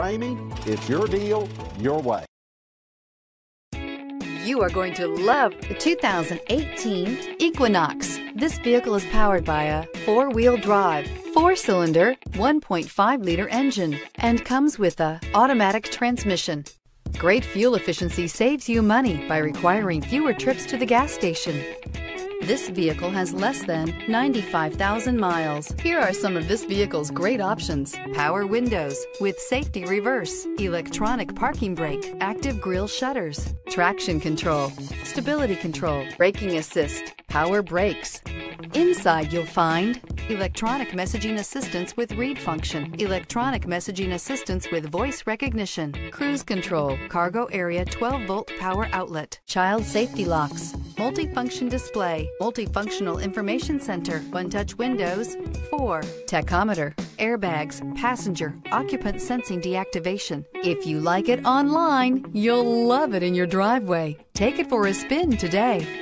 Ramey, it's your deal, your way. You are going to love the 2018 Equinox. This vehicle is powered by a four-wheel drive, four-cylinder, 1.5-liter engine, and comes with a automatic transmission. Great fuel efficiency saves you money by requiring fewer trips to the gas station. This vehicle has less than 95,000 miles. Here are some of this vehicle's great options. Power windows with safety reverse, electronic parking brake, active grille shutters, traction control, stability control, braking assist, power brakes. Inside you'll find electronic messaging assistance with read function, electronic messaging assistance with voice recognition, cruise control, cargo area 12 volt power outlet, child safety locks, multifunction display, multifunctional information center, one touch windows, 4, tachometer, airbags, passenger, occupant sensing deactivation. If you like it online, you'll love it in your driveway. Take it for a spin today.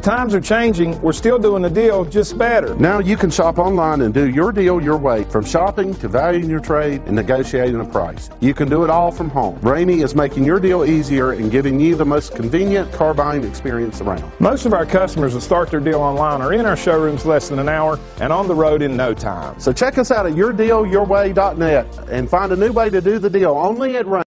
Times are changing. We're still doing the deal, just better. Now you can shop online and do your deal your way, from shopping to valuing your trade and negotiating a price. You can do it all from home. Ramey is making your deal easier and giving you the most convenient car buying experience around. Most of our customers that start their deal online are in our showrooms less than an hour and on the road in no time. So check us out at yourdealyourway.net and find a new way to do the deal only at Ramey.